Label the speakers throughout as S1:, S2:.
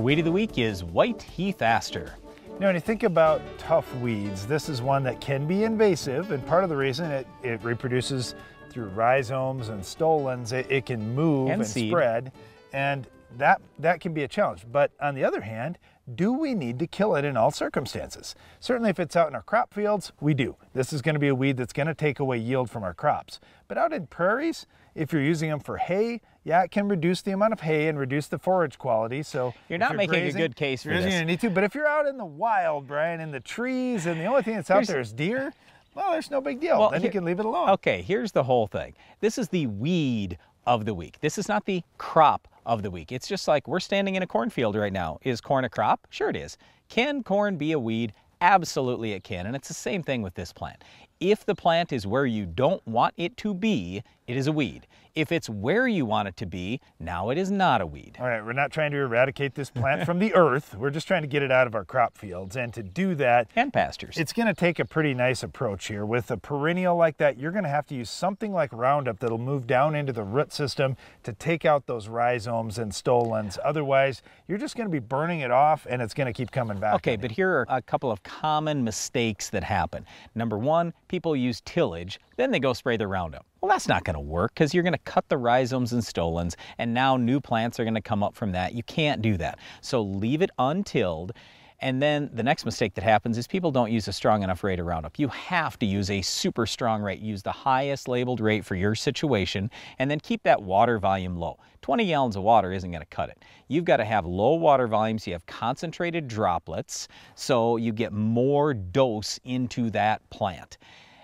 S1: weed of the week is white heath aster.
S2: You know, when you think about tough weeds, this is one that can be invasive, and part of the reason it, it reproduces through rhizomes and stolons, it, it can move
S1: And
S2: and, spread, and that, that can be a challenge. But on the other hand, do we need to kill it in all circumstances? Certainly if it's out in our crop fields, we do. This is gonna be a weed that's gonna take away yield from our crops. But out in prairies, if you're using them for hay, yeah, it can reduce the amount of hay and reduce the forage quality. So
S1: You're not making a good case for
S2: you're
S1: this.
S2: gonna need to. But if you're out in the wild, Brian, in the trees, and the only thing that's out
S1: Here's-
S2: there is deer, well, there's no big deal.
S1: Well,
S2: then
S1: here-
S2: you can leave it alone.
S1: Okay, here's the whole thing. This is the weed of the week. This is not the crop of the week. It's just like we're standing in a cornfield right now. Is corn a crop? Sure it is. Can corn be a weed? Absolutely it can. And it's the same thing with this plant. If the plant is where you don't want it to be, it is a weed. If it's where you want it to be, now it is not a weed.
S2: All right, we're not trying to eradicate this plant from the earth. We're just trying to get it out of our crop fields. And to do that,
S1: And pastures.
S2: it's going to take a pretty nice approach here. With a perennial like that, you're going to have to use something like Roundup that'll move down into the root system to take out those rhizomes and stolons. Otherwise, you're just going to be burning it off and it's going to keep coming back.
S1: Okay, but here are a couple of common mistakes that happen. Number one, people use tillage, then they go spray the Roundup. Well, that's not going to work because you're going to cut the rhizomes and stolons, and now new plants are going to come up from that. You can't do that. So leave it untilled. And then the next mistake that happens is people don't use a strong enough rate of Roundup. You have to use a super strong rate. Use the highest labeled rate for your situation, and then keep that water volume low. 20 gallons of water isn't going to cut it. You've got to have low water volumes, you have concentrated droplets, so you get more dose into that plant.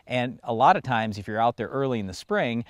S1: And a lot of times, if you're out there early in the spring,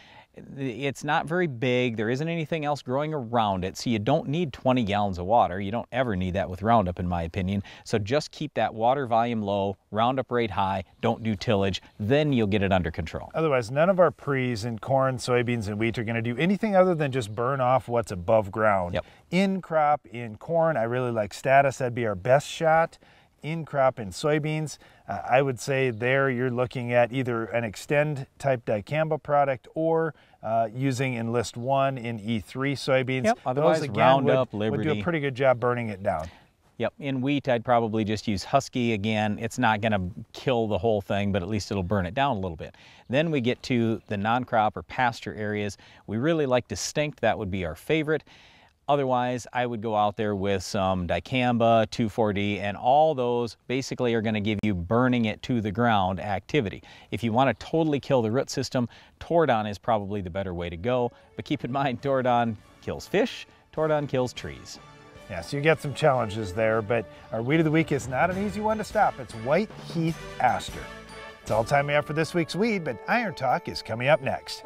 S1: it's not very big. There isn't anything else growing around it, so you don't need 20 gallons of water. You don't ever need that with Roundup, in my opinion. So just keep that water volume low, Roundup rate high, don't do tillage, then you'll get it under control.
S2: Otherwise, none of our pre's in corn, soybeans, and wheat are going to do anything other than just burn off what's above ground.
S1: Yep.
S2: In crop, in corn, I really like status. That'd be our best shot. In crop in soybeans, uh, I would say there you're looking at either an Xtend type dicamba product or uh, using Enlist 1 in E3 soybeans.
S1: Yep, otherwise
S2: Those again
S1: Roundup,
S2: would, would do a pretty good job burning it down.
S1: Yep, in wheat, I'd probably just use Huskie again. It's not going to kill the whole thing, but at least it'll burn it down a little bit. Then we get to the non crop or pasture areas. We really like Distinct, that would be our favorite. Otherwise, I would go out there with some dicamba, 2,4-D, and all those basically are going to give you burning it to the ground activity. If you want to totally kill the root system, Tordon is probably the better way to go. But keep in mind, Tordon kills fish, Tordon kills trees.
S2: Yeah, so you get some challenges there, but our weed of the week is not an easy one to stop. It's white heath aster. It's all time we have for this week's weed, but Iron Talk is coming up next.